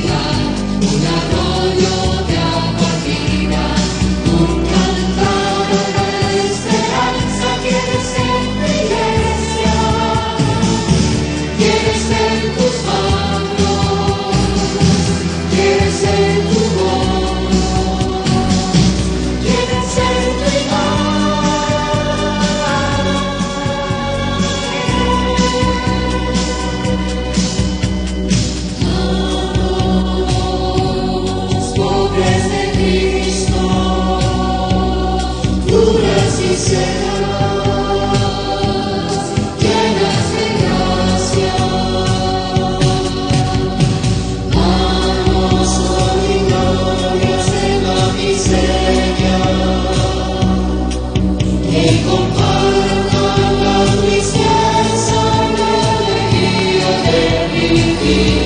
vida. You.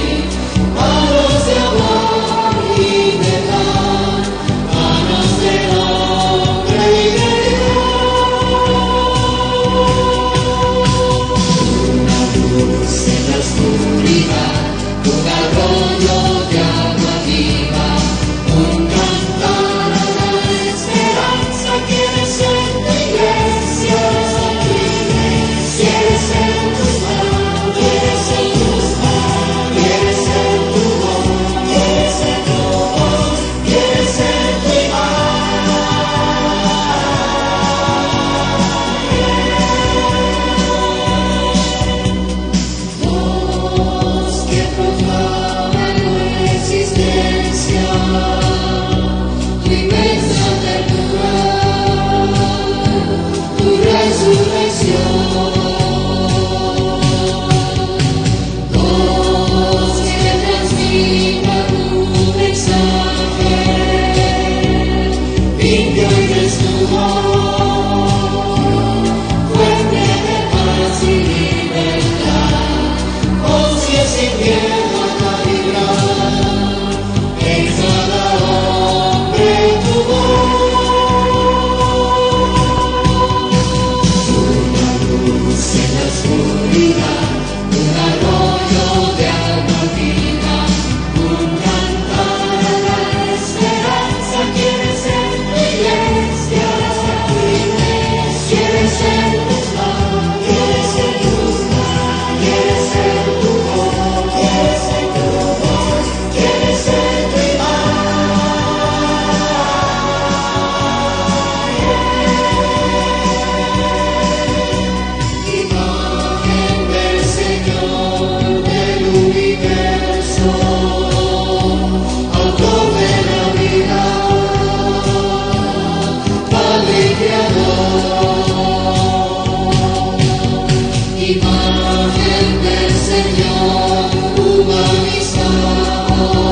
se nas ruas.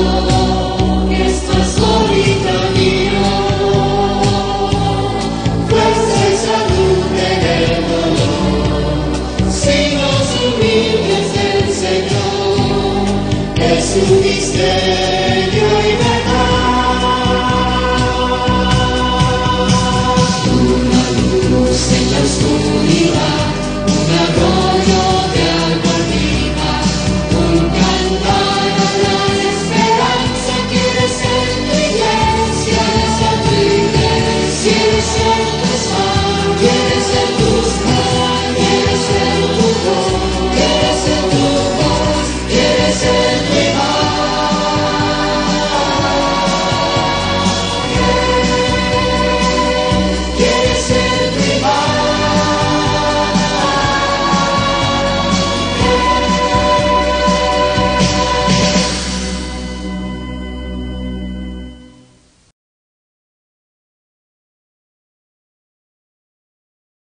Oh. Jesus.